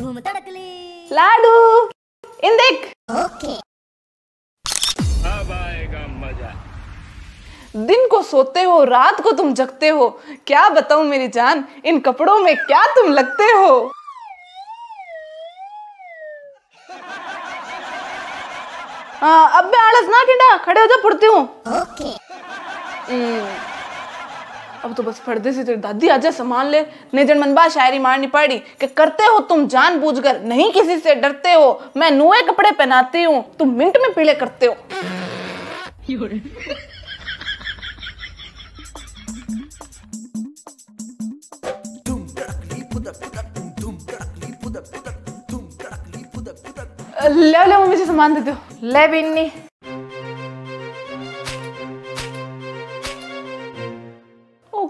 धूम तड़कली लाडू इन देख ओके अब आएगा मज़ा दिन को सोते हो रात को तुम जगते हो। क्या बताऊँ मेरी जान इन कपड़ों में क्या तुम लगते हो? हाँ अब मैं आलस ना किडा खड़े हो जा पड़ती हूँ। ओके अब तो बस पर्दे से तेरी दादी आजा संभाल ले। नहीं जन मन बा शायरी मारनी पड़ी कि करते हो तुम जान कर नहीं किसी से डरते हो। मैं नुए कपड़े पहनाती हूँ तुम मिनट में पीले करते हो। ले ले मम्मी से सामान देते हो ले बिन्नी।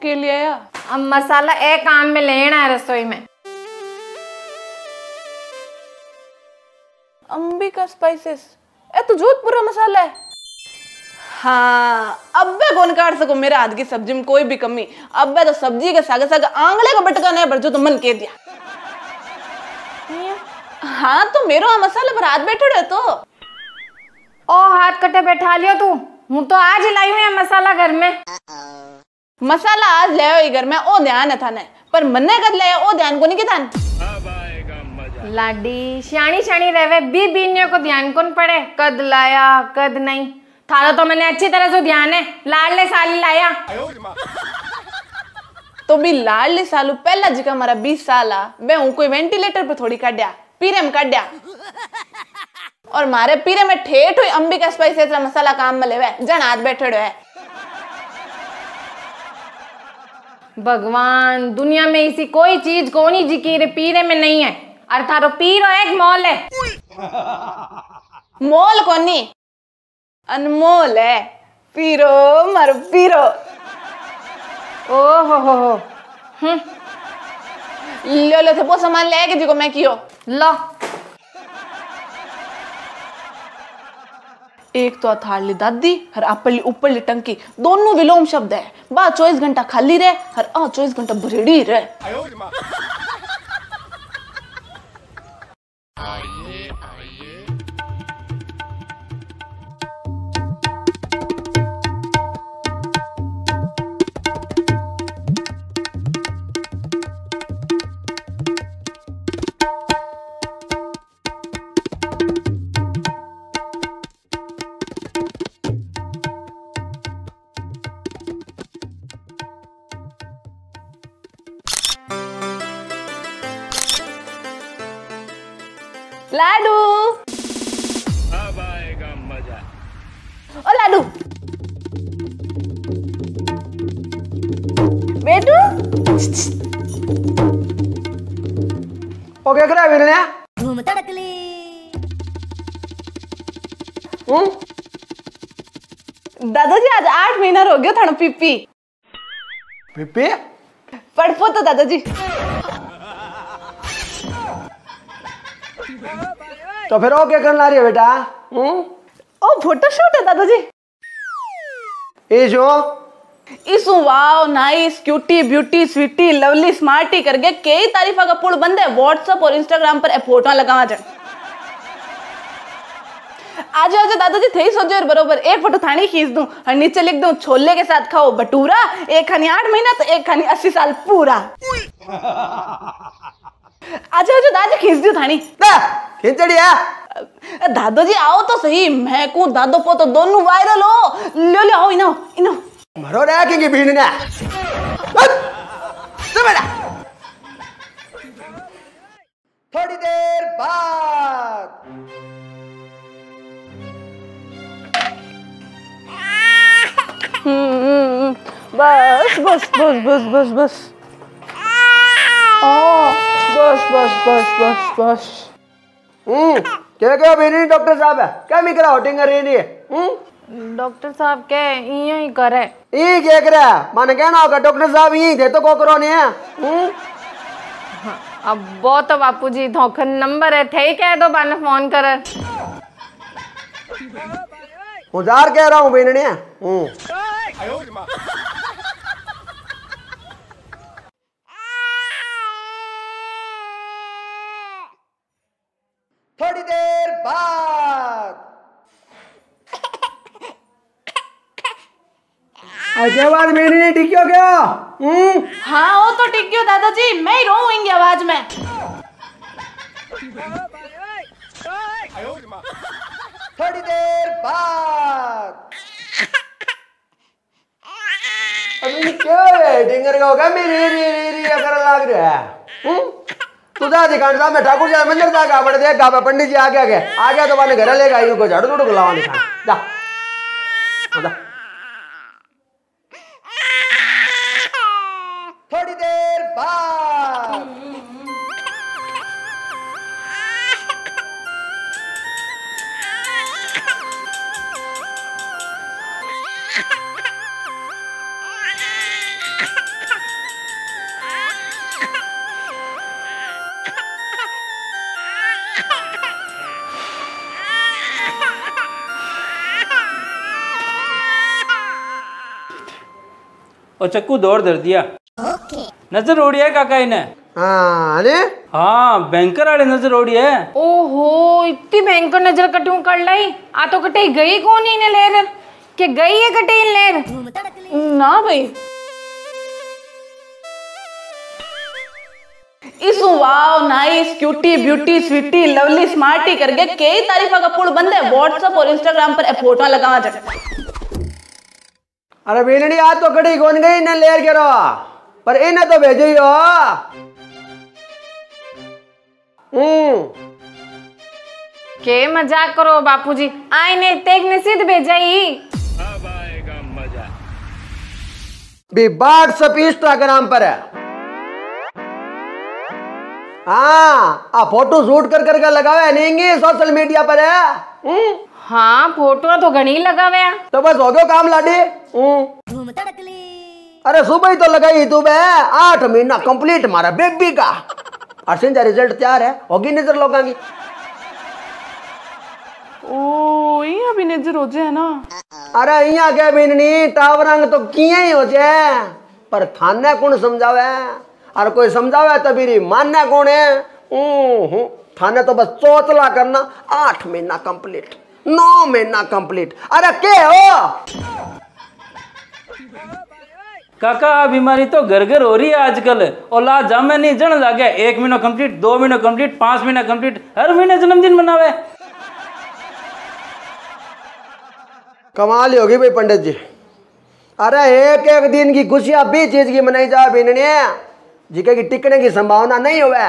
ओके ले आया? अब मसाला एक काम में लेना है रसोई में। अंबिका स्पाइसेस ए तो जोधपुर मसाला है। हाँ अब कौन काट सको मेरे हाथ की सब्ज़ी में कोई भी कमी? अब तो सब्ज़ी के सागे सागे आंगले का बटका नहीं भर जो तो मन कह दिया। हाँ तो मेरो मसाला पर हाथ बैठे रहे तो। ओ हाथ कटे बैठा लियो तू। हूँ तो आज ही लाई हुई है मसाला घर में। मसाला आज ले घर में ओ ध्यान है थाने पर मन्ने कद ले ओ ध्यान को नहीं के थान अब आएगा मज़ा। लाडी श्याणी श्याणी रहवे बी बीनियों को ध्यान कौन पड़े? कद लाया कद नहीं। थारा तो मैंने अच्छी तरह से ध्यान है। लाडले साली लाया। तो भी लाडली सालू पहला जिका हमारा बीस साल आ मैं कोई वेंटिलेटर पे थोड़ी काटिया पीरे में काटिया और मारे पीरे में ठेठ हुई अंबिका स्पाइसेस मसाला काम में लेवे जन हाथ बैठे है। भगवान दुनिया में ऐसी कोई चीज़ कोनी जी की पीरे में नहीं है। और थारो पीरो एक मॉल है। मोल कोनी? अनमोल है। पीरो मर पीरो। ओ हो हो। हो लो लो थे वो सामान ले के जिको मैं कियो। लो। एक तो अथारली दादी, हर अपरली ऊपरली टंकी, दोनों विलोम शब्द है। बा चौबीस घंटा खाली रहे, हर आ चौबीस घंटा भरेड़ी रहे। लाडू। अब आएगा मज़ा। ओ लाडू। बेटू। ओ क्या करा वीर ने धूम तड़कली हम्म। दादाजी आज आठ महीना हो गया थाना पीपी। पिप्पी पड़पो तो दादाजी। तो फिर ओ क्या करना रही है बेटा? हम्म? ओ फ़ोटो शूट है दादाजी। ये जो इसु wow nice cutie beauty sweetie lovely smarty करके कई तारीफा का पुल बंद है। व्हाट्सएप और इंस्टाग्राम पर फ़ोटो लगावा जाए। आज आज दादाजी थे सोचो यार बरोबर। एक फ़ोटो थानी खींच दूँ और नीचे लिख दूँ छोले के साथ खाओ भटूरा एक खानी आठ महीना तो एक खानी अस्सी साल पूरा। आज आज दादा खींच दूँ थानी ना खिंचड़ी है दादोजी आओ तो सही मैं को दादो पो तो दोनों वायरल हो। लो लो आओ इनो इनो। मरो रहा कि भीड़ ने। थोड़ी देर बाद। हम्म, बस बस बस बस बस। बस ओ, बस बस बस बस बस। हम्म क्या क्या बेनी डॉक्टर साहब है? क्या मिकरा होटिंग कर रही है हम्म? डॉक्टर साहब के इयो ही करे ये क्या कर रहा है? माने कहना होगा डॉक्टर साहब यही थे तो को करो नहीं है। हम्म? अब वो तो बापूजी धोखन नंबर है थे कह दो बाने फ़ोन कर। हज़ार कह रहा हूँ बेनी ने थोड़ी देर बाद। अजय बात मेरी नहीं ठीक हो गया हम्म? हाँ वो तो टिक गयो दादाजी। मैं ही रोऊँगी आवाज़ में। थोड़ी देर बाद। अभी क्या है? डिंगर का होगा मेरी री री री अगर लाग रहा है। हम्म? तू जा दिखान साहब मैं ठाकुर जी मंदिर जा का बड़े देख का पंडित जी आ गया के आ गया तो मैंने घर लेगा इनको झाड़ू झूड़ू को लावा दिखा जा। और चक्कू दौड़ धर दिया। नज़र उड़ी है काका इन्हें? हाँ अरे? हाँ बैंकर वाले नज़र उड़ी है। ओहो इतनी भयंकर नज़र कटू कर लाई आ तो कटे गई कौन ही ने लेर के गई है कटे इन लेर ना भाई। इस wow nice cutie beauty sweetie lovely smarty करके कई तारीफा का पुल बंद है। व्हाट्सएप और इंस्टाग्राम पर फ़ोटो लगावा जाए अरे बेनड़ी आज तो कड़ी कौन गई न लेर के रो। पर इन्हें तो भेजो ही हो। हम्म। के मज़ाक करो बापूजी? आए ने तेग ने सिद्ध भेजाई अब आएगा मज़ा। भी व्हाट्सएप इंस्टाग्राम पर है। हाँ आ फ़ोटो शूट कर करके लगावे नहीं सोशल मीडिया पर है। हम्म। हाँ फ़ोटो तो घनी लगा हैं। तो बस हो गयो काम लाडी? हम्म। अरे सुबह ही तो लगाई तू बे आठ महीना कंप्लीट मारा बेबी का। और सिंजा रिज़ल्ट तैयार है होगी नज़र लोगों की ओ ये अभी नज़र हो जाए ना। अरे यहाँ के बिननी टावरंग तो किए ही हो जाए। पर थाने कौन समझावे? और कोई समझावे तो बीरी मानने कौन है? हम्म, थाने तो बस चोचला करना आठ महीना कंप्लीट नौ महीना कंप्लीट अरे के हो? काका बीमारी तो घर घर हो रही है आजकल। औलाद जामे नहीं जन लागे। एक महीना कंप्लीट दो महीना कंप्लीट पाँच महीना कंप्लीट हर महीने जन्मदिन मनावे। कमाल होगी भाई पंडित जी। अरे एक एक दिन की खुशियाँ भी चीज़ की मनाई जा बिनने जिके की टिकने की संभावना नहीं हुआ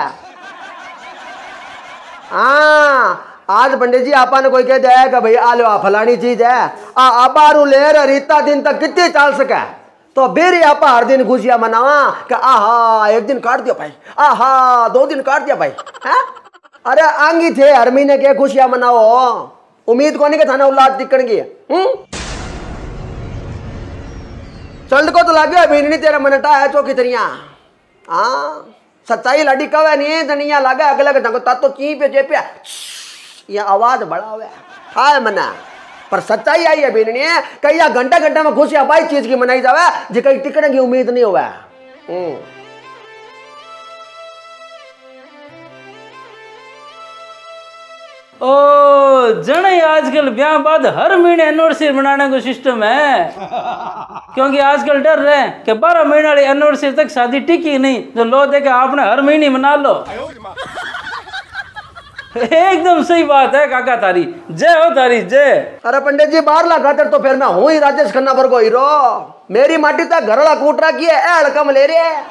हाँ आज पंडित जी आपा ने कोई कह दिया कि भाई आ लो, आ फलानी चीज़ है। आ अबारू ले इतना दिन तक कितनी चाल सके। तो बेरी आपा हर दिन खुशियाँ मनावा कि आहा, एक दिन काट दिया भाई। आहा, दो दिन काट दिया भाई। हैं? अरे आंगी थे, हर महीने के खुशियाँ मनाओ उम्मीद को नहीं कि थाना उल्लाद टिकन की चल को तो लागे अभी नहीं तेरा मनटा है चौकी तरिया। हाँ? सच्चाई लाडी कवे नहीं धनिया लागे अगले अगले ढंग तो ची पे पे ये आवाज़ बड़ा हुआ हाय मना पर सच्चाई आई है बीननी कई या घंटा घंटा में खुशियाँ बाई चीज़ की मनाई जावे, जे कहीं टिकने की उम्मीद नहीं हुआ हम्म। ओ जन आजकल ब्याह बाद हर महीने एनिवर्सरी मनाने को सिस्टम है। क्योंकि आजकल डर रहे हैं कि बारह महीने वाली एनिवर्सरी तक शादी टिकी नहीं जो लो देखे आपने हर महीने मना लो। एकदम सही बात है काका तारी। जय हो तारी जय। अरे पंडित जी बाहर ला खातर तो फिर मैं हूँ ही राजेश खन्ना पर को हीरो मेरी माटी तक घरड़ा कूट रखी है ए हड़कम ले रहे है।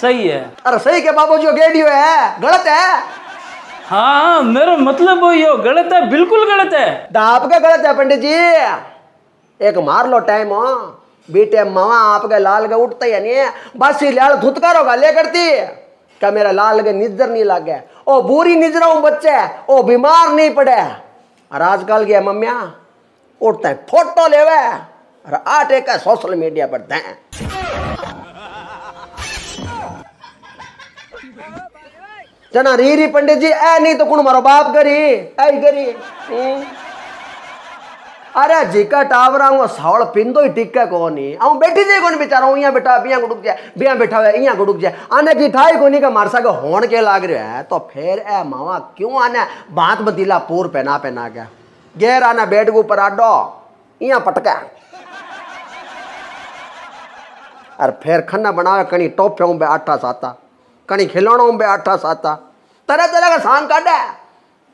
सही है। अरे सही के बाबू जो गेडियो है गलत है। हाँ मेरा मतलब वही हो गलत है बिल्कुल गलत है। दाप का गलत है पंडित जी। एक मार लो टाइम हो। बीटे मावा आपके लाल के उठते ही नहीं? बस लाल धुतकारो का ले करती क्या मेरा लाल के निजर नहीं लागे? ओ बुरी निजरा हूँ बच्चे, ओ बीमार नहीं पड़े। और आजकल की मम्मिया? उठते हैं, फ़ोटो लेवे। और आटे का सोशल मीडिया पर दें। जना री री पंडित जी, ऐ नहीं तो कुण मारो बाप करी? ऐ करी? हम्म। अरे जीका टावरा वो सावल पिंदो ही टिक्का कोनी। आऊँ बैठी जे कोनी बेचारा हूँ यहाँ बैठा बिया गुड़ुक जाए बिया बैठा हुआ यहाँ गुड़ुक जाए। आने की ठाई कोनी का मारसा का होण के लाग रहे है तो फिर ए मावा क्यों आने बात बदीला पूर पहना पहना के? गेर आना बेड के ऊपर आडो यहाँ पटका। और फिर खन्ना बनावे कणी टोपे बे आठा साता, कणी खिलौनों बे आठा साता। तरह तरह का सांग काटे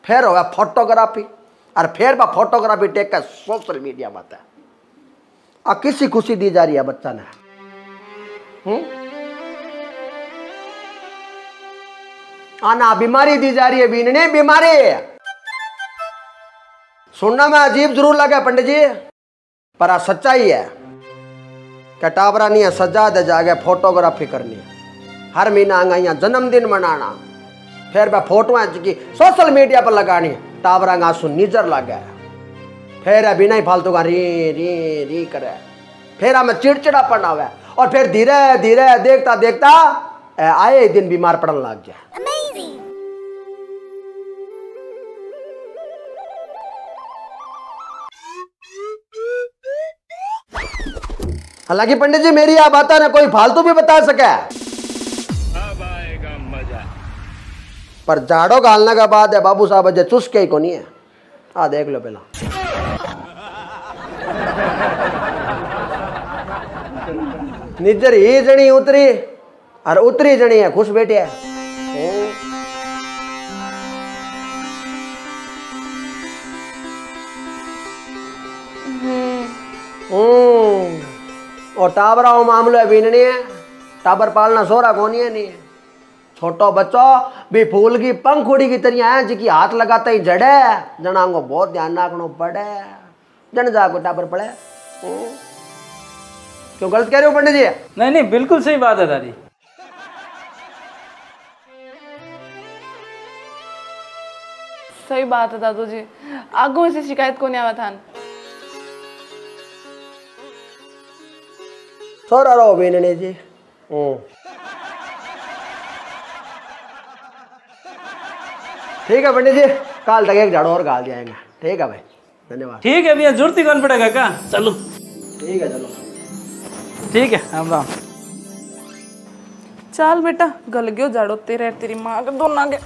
फिर होगा फोटोग्राफी। और फिर बा फोटोग्राफी टेक कर सोशल मीडिया में आता है। आ किसी खुशी दी जा रही है बच्चा ने। हम्म? आना बीमारी दी जा रही है, बीनने बीमारी। सुनना में अजीब ज़रूर लगा पंडित जी, पर आ सच्चाई है क्या टावरा नहीं है, सजा दे जागे फोटोग्राफी करनी। हर महीना आंगा यहाँ जन्मदिन मनाना। फिर मैं फ़ोटो सोशल मीडिया पर लगानी। टावरा आँसू निजर लग। गया फिर बिना ही फालतू का री री री करे। फिर हमें चिड़चिड़ापन आवे। और फिर धीरे धीरे देखता देखता आए दिन बीमार पड़ने लग गया। हालाँकि पंडित जी मेरी आप बात ना कोई फालतू भी बता सके? पर झाड़ो घालने के बाद है, बाबू साहब, अजय चुस्के ही को नहीं है। आ, देख लो पहला। निजर ही जनी उतरी, और उतरी जनी है, खुश बैठे है। हम्म। और टाबरा मामलो है बीननी है, टाबर पालना सोरा कोनी है नहीं है। छोटो बच्चो भी फूल की पंखुड़ी की तरह है जिकी हाथ लगाते ही जड़े। जना को बहुत ध्यान रखना पड़े। जन जा को टाबर पड़े। क्यों गलत कह रहे हो पंडित जी? नहीं नहीं बिल्कुल सही बात है दादी। सही बात है दादू जी आगू ऐसी शिकायत को नहीं आवा था सोरा रहो बीननी जी। हम्म ठीक है पंडित जी। कल तक एक झाड़ू और गाल जाएँगे ठीक है भाई। धन्यवाद। ठीक है भैया ज़रूरत ही कौन पड़ेगा क्या? चलो। ठीक है चलो। ठीक है राम राम। चल बेटा गल गयो झाड़ो तेरे तेरी माँ के दोनों के।